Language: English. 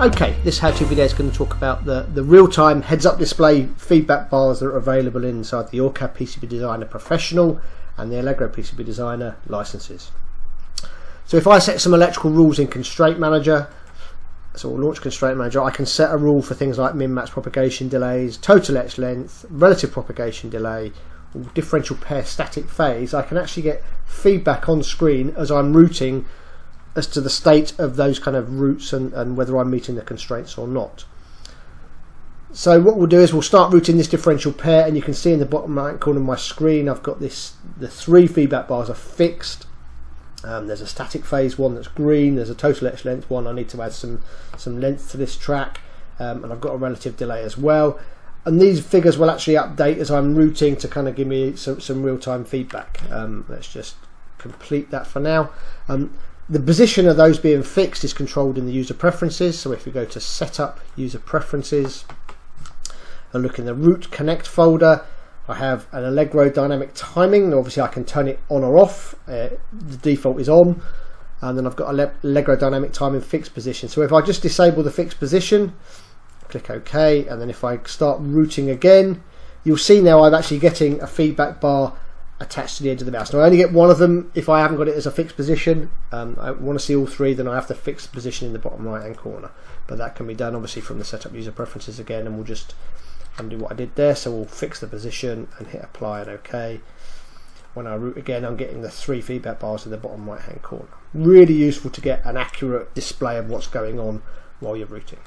Okay, this how-to video is going to talk about the, the real-time heads-up display feedback bars that are available inside the OrCAD PCB Designer Professional and the Allegro PCB Designer licenses. So if I set some electrical rules in Constraint Manager, so we'll launch Constraint Manager, I can set a rule for things like min-max propagation delays, total etch length, relative propagation delay, differential pair static phase. I can actually get feedback on screen as I'm routing as to the state of those kind of routes and, and whether I'm meeting the constraints or not. So what we'll do is we'll start routing this differential pair and you can see in the bottom right corner of my screen I've got this the three feedback bars are fixed. Um, there's a static phase one that's green there's a total etch length one I need to add some some length to this track um, and I've got a relative delay as well. And these figures will actually update as I'm routing to kind of give me some, some real-time feedback. Um, let's just complete that for now. Um, the position of those being fixed is controlled in the user preferences. So if we go to setup user preferences and look in the route connect folder, I have an Allegro dynamic timing. Obviously I can turn it on or off. Uh, the default is on. And then I've got Allegro dynamic timing fixed position. So if I just disable the fixed position, click OK, and then if I start routing again, you'll see now I'm actually getting a feedback bar attached to the edge of the mouse. Now I only get one of them if I haven't got it as a fixed position. Um, I want to see all three, then I have to fix the position in the bottom right hand corner. But that can be done obviously from the setup user preferences again and we'll just undo what I did there. So we'll fix the position and hit apply and OK. When I route again I'm getting the three feedback bars in the bottom right hand corner. Really useful to get an accurate display of what's going on while you're routing.